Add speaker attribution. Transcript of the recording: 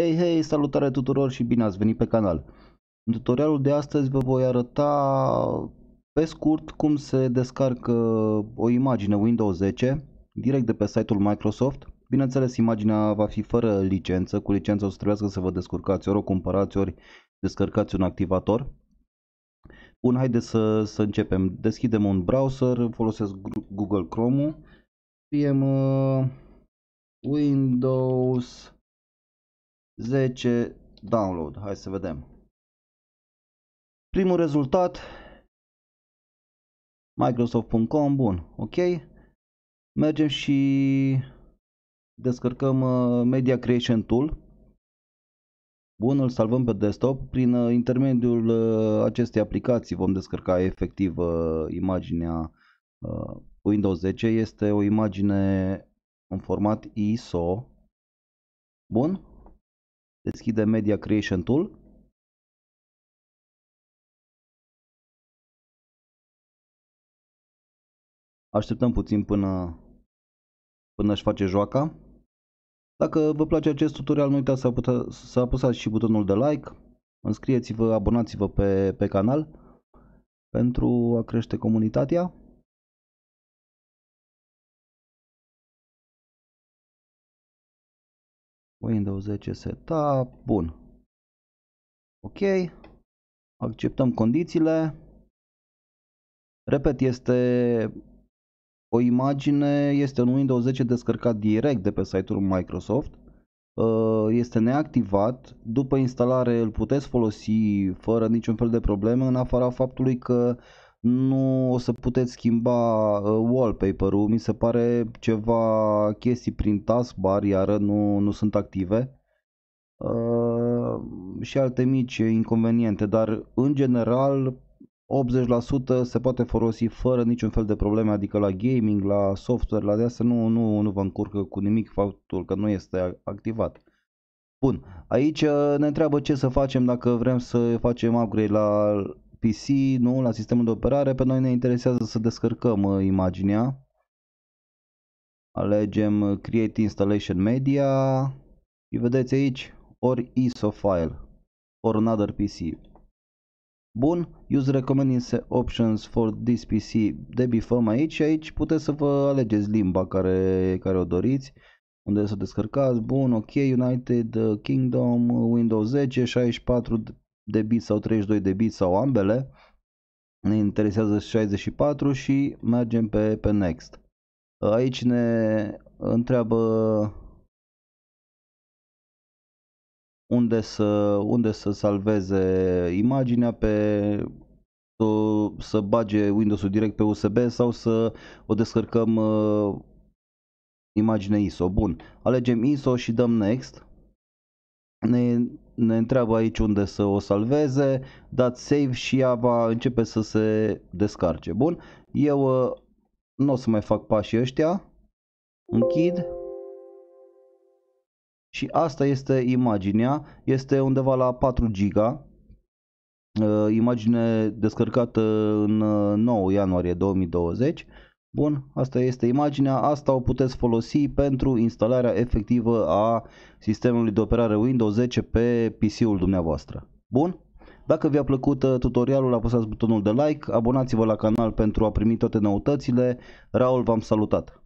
Speaker 1: Hei, hei, salutare tuturor și bine ați venit pe canal. În tutorialul de astăzi vă voi arăta pe scurt cum se descarcă o imagine Windows 10 direct de pe site-ul Microsoft. Bineînțeles, imaginea va fi fără licență, cu licență o să trebuiască să vă descurcați, ori o cumpărați, ori descărcați un activator. Bun, haideți să, să începem. Deschidem un browser, folosesc Google Chrome-ul, scriem uh, Windows 10 download. Hai să vedem. Primul rezultat Microsoft.com, bun, ok. Mergem și descărcăm uh, Media Creation Tool. Bun, îl salvăm pe desktop. Prin uh, intermediul uh, acestei aplicații vom descărca efectiv imaginea Windows 10. Este o imagine în format ISO. Bun, deschide Media Creation Tool. Așteptăm puțin până, până își face joaca. Dacă vă place acest tutorial, nu uitați să, putea, să apăsați și butonul de like, înscrieți-vă, abonați-vă pe, pe canal pentru a crește comunitatea. Windows 10 setup, bun. Ok, acceptăm condițiile. Repet, este o imagine, este un Windows 10 descărcat direct de pe site-ul Microsoft. Uh, este neactivat, după instalare îl puteți folosi fără niciun fel de probleme, în afara faptului că nu o să puteți schimba uh, wallpaper-ul, mi se pare ceva chestii prin taskbar, iar nu, nu sunt active. Uh, și alte mici inconveniente, dar în general 80% se poate folosi fără niciun fel de probleme, adică la gaming, la software, la de asta nu, nu, nu vă încurcă cu nimic faptul că nu este activat. Bun, aici uh, ne întreabă ce să facem dacă vrem să facem upgrade la PC, nu, la sistemul de operare, pe noi ne interesează să descărcăm uh, imaginea. Alegem uh, Create Installation Media și vedeți aici ori ISO file or another PC. Bun, use recommending options for this PC debifăm aici și aici puteți să vă alegeți limba care, care o doriți unde să descărcați, bun, ok, United uh, Kingdom, Windows 10, 64 de bit sau 32 de bit sau ambele. Ne interesează 64 și mergem pe, pe Next. Aici ne întreabă unde să, unde să salveze imaginea pe să bage Windows-ul direct pe USB sau să o descărcăm uh, imagine ISO. Bun, alegem ISO și dăm Next ne, ne întreabă aici unde să o salveze, dați save și ea va începe să se descarce. Bun, eu uh, nu o să mai fac pașii ăștia, închid. Și asta este imaginea, este undeva la 4 giga, uh, imagine descărcată în 9 uh, ianuarie 2020 Bun, asta este imaginea, asta o puteți folosi pentru instalarea efectivă a sistemului de operare Windows 10 pe PC-ul dumneavoastră. Bun? Dacă vi-a plăcut uh, tutorialul, apăsați butonul de like, abonați-vă la canal pentru a primi toate noutățile. Raul v-am salutat!